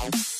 Bye.